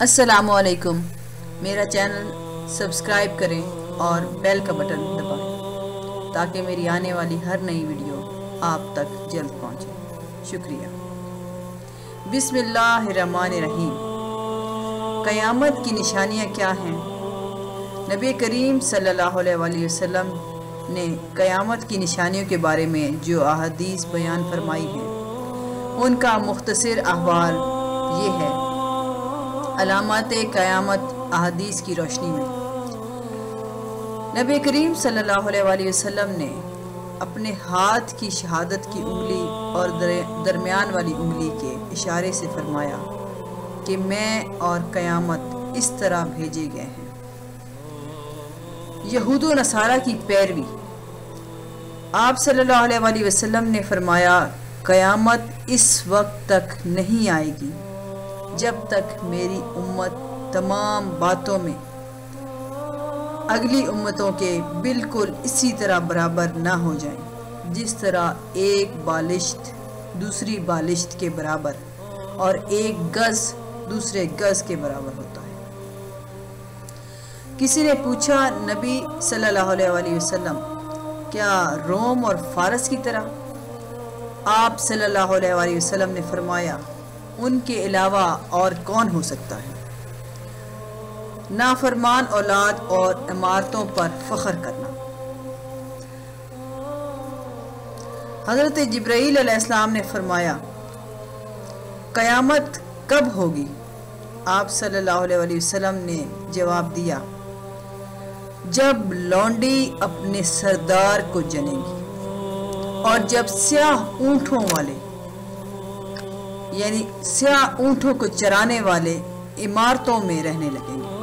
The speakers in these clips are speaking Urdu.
السلام علیکم۔ میرا چینل سبسکرائب کریں اور بیل کا بٹن دبائیں تاکہ میری آنے والی ہر نئی ویڈیو آپ تک جلد پہنچے۔ شکریہ۔ بسم اللہ الرحمن الرحیم۔ قیامت کی نشانیاں کیا ہیں؟ نبی کریم صلی اللہ علیہ وآلہ وسلم نے قیامت کی نشانیوں کے بارے میں جو احادیث بیان فرمائی ہیں، ان کا مختصر احوال یہ ہے۔ علامات قیامت احادیث کی روشنی میں۔ نبی کریم صلی اللہ علیہ وآلہ وسلم نے اپنے ہاتھ کی شہادت کی انگلی اور درمیان والی انگلی کے اشارے سے فرمایا کہ میں اور قیامت اس طرح بھیجے گئے ہیں۔ یہود و نصارہ کی پیروی۔ آپ صلی اللہ علیہ وآلہ وسلم نے فرمایا، قیامت اس وقت تک نہیں آئے گی۔ جب تک میری امت تمام باتوں میں اگلی امتوں کے بالکل اسی طرح برابر نہ ہو جائیں جس طرح ایک بالشت دوسری بالشت کے برابر اور ایک گز دوسرے گز کے برابر ہوتا ہے۔ کسی نے پوچھا، نبی صلی اللہ علیہ وآلہ وسلم، کیا روم اور فارس کی طرح؟ آپ صلی اللہ علیہ وآلہ وسلم نے فرمایا ان کے علاوہ اور کون ہو سکتا ہے؟ نافرمان اولاد اور عمارتوں پر فخر کرنا۔ حضرت جبرائیل علیہ السلام نے فرمایا، قیامت کب ہوگی؟ آپ صلی اللہ علیہ وسلم نے جواب دیا، جب لونڈی اپنے سردار کو جنے گی اور جب سیاہ اونٹوں والے یعنی سیاہ اونٹوں کو چرانے والے عمارتوں میں رہنے لگیں گے۔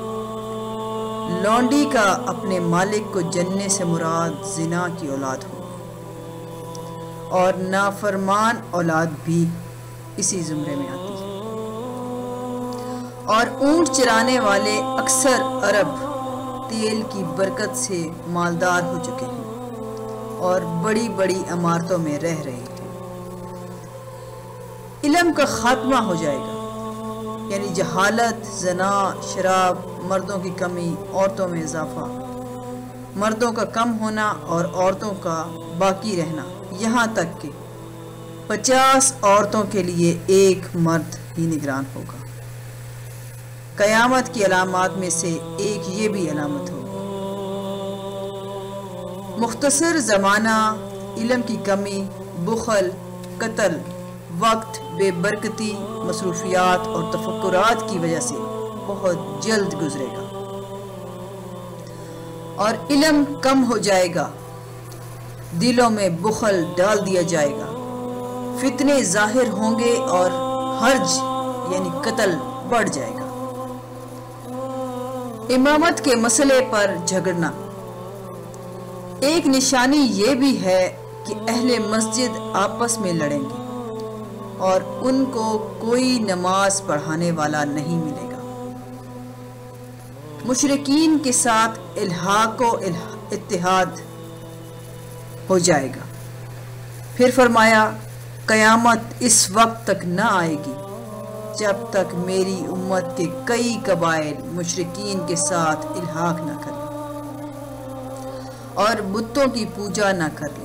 لونڈی کا اپنے مالک کو جننے سے مراد زنا کی اولاد ہو۔ اور نافرمان اولاد بھی اسی زمرے میں آتی ہے۔ اور اونٹ چرانے والے اکثر عرب تیل کی برکت سے مالدار ہو چکے ہیں اور بڑی بڑی عمارتوں میں رہ رہے ہیں۔ علم کا خاتمہ ہو جائے گا۔ یعنی جہالت، زنا، شراب، مردوں کی کمی، عورتوں میں اضافہ۔ مردوں کا کم ہونا اور عورتوں کا باقی رہنا۔ یہاں تک کہ پچاس عورتوں کے لیے ایک مرد ہی نگران ہوگا۔ قیامت کی علامات میں سے ایک یہ بھی علامت ہوگی۔ مختصر زمانہ، علم کی کمی، بخل، قتل وقت بے برکتی، مصروفیات اور تفکرات کی وجہ سے بہت جلد گزرے گا۔ اور علم کم ہو جائے گا۔ دلوں میں بخل ڈال دیا جائے گا۔ فتنے ظاہر ہوں گے اور حرج یعنی قتل بڑھ جائے گا۔ امامت کے مسئلے پر جھگڑنا۔ ایک نشانی یہ بھی ہے کہ اہل مسجد آپس میں لڑیں گے۔ اور ان کو کوئی نماز پڑھانے والا نہیں ملے گا۔ مشرقین کے ساتھ الحاق و اتحاد ہو جائے گا۔ پھر فرمایا، قیامت اس وقت تک نہ آئے گی جب تک میری امت کے کئی قبائل مشرقین کے ساتھ الحاق نہ کر لیں اور بتوں کی پوجا نہ کر لیں۔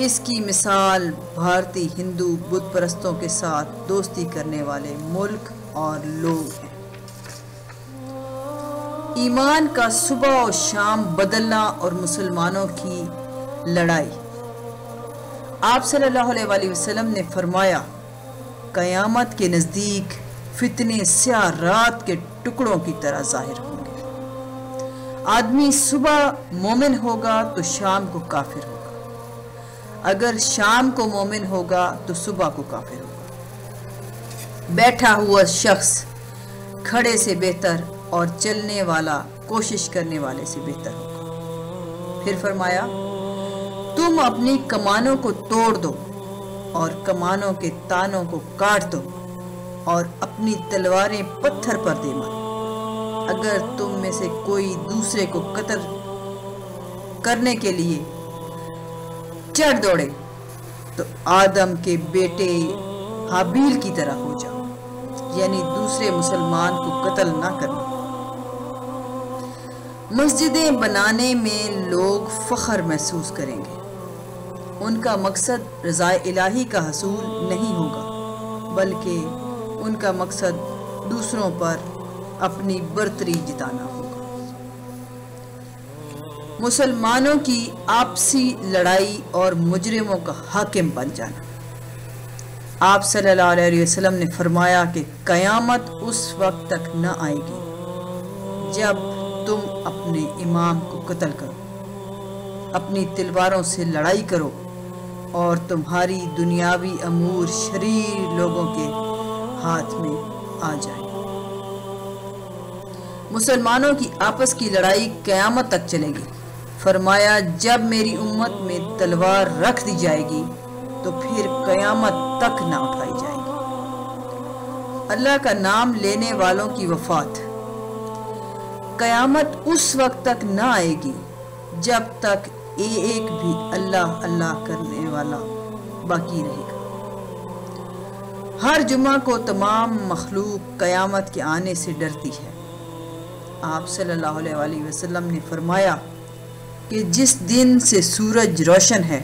اس کی مثال بھارتی ہندو بت پرستوں کے ساتھ دوستی کرنے والے ملک اور لوگ ہیں۔ ایمان کا صبح و شام بدلنا اور مسلمانوں کی لڑائی۔ آپ صلی اللہ علیہ وآلہ وسلم نے فرمایا، قیامت کے نزدیک فتنے سیاہ رات کے ٹکڑوں کی طرح ظاہر ہوں گے۔ آدمی صبح مومن ہوگا تو شام کو کافر ہوگا۔ اگر شام کو مومن ہوگا تو صبح کو کافر ہوگا۔ بیٹھا ہوا شخص کھڑے سے بہتر اور چلنے والا، کوشش کرنے والے سے بہتر ہوگا۔ پھر فرمایا، تم اپنی کمانوں کو توڑ دو اور کمانوں کے تانوں کو کاٹ دو اور اپنی تلواریں پتھر پر دے مارو اگر تم میں سے کوئی دوسرے کو قتل کرنے کے لیے چڑھ دوڑے تو آدم کے بیٹے حابیل کی طرح ہو جاؤ یعنی دوسرے مسلمان کو قتل نہ کرنا مسجدیں بنانے میں لوگ فخر محسوس کریں گے۔ ان کا مقصد رضاء الہی کا حصول نہیں ہوگا، بلکہ ان کا مقصد دوسروں پر اپنی برتری جتانا ہوگا۔ مسلمانوں کی آپسی لڑائی اور مجرموں کا حاکم بن جانا۔ آپ صلی اللہ علیہ وسلم نے فرمایا کہ قیامت اس وقت تک نہ آئے گی جب تم اپنے امام کو قتل کرو، اپنی تلواروں سے لڑائی کرو اور تمہاری دنیاوی امور شریر لوگوں کے ہاتھ میں آ جائے۔ مسلمانوں کی آپس کی لڑائی قیامت تک چلے گی۔ فرمایا، جب میری امت میں تلوار رکھ دی جائے گی، تو پھر قیامت تک نہ اٹھائی جائے گی۔ اللہ کا نام لینے والوں کی وفات۔ قیامت اس وقت تک نہ آئے گی جب تک ایک بھی اللہ اللہ کرنے والا باقی رہے گا۔ ہر جمعہ کو تمام مخلوق قیامت کے آنے سے ڈرتی ہے۔ آپ صلی اللہ علیہ وسلم نے فرمایا کہ جس دن سے سورج روشن ہے،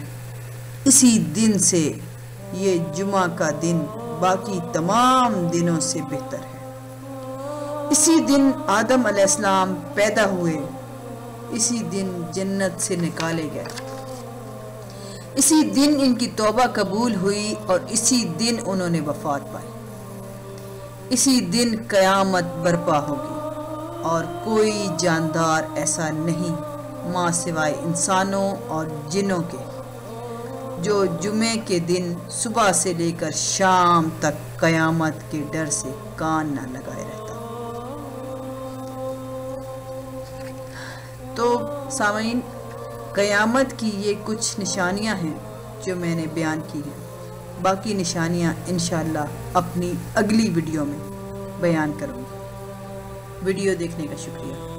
اسی دن سے یہ جمعہ کا دن باقی تمام دنوں سے بہتر ہے۔ اسی دن آدم علیہ السلام پیدا ہوئے، اسی دن جنت سے نکالے گئے۔ اسی دن ان کی توبہ قبول ہوئی اور اسی دن انہوں نے وفات پائی۔ اسی دن قیامت برپا ہوگی اور کوئی جاندار ایسا نہیں۔ ماں سوائے انسانوں اور جنوں کے، جو جمعے کے دن صبح سے لے کر شام تک قیامت کے ڈر سے کان نہ لگائے رہتا۔ تو سامعین، قیامت کی یہ کچھ نشانیاں ہیں جو میں نے بیان کی ہیں۔ باقی نشانیاں انشاءاللہ اپنی اگلی ویڈیو میں بیان کروں گی۔ ویڈیو دیکھنے کا شکریہ۔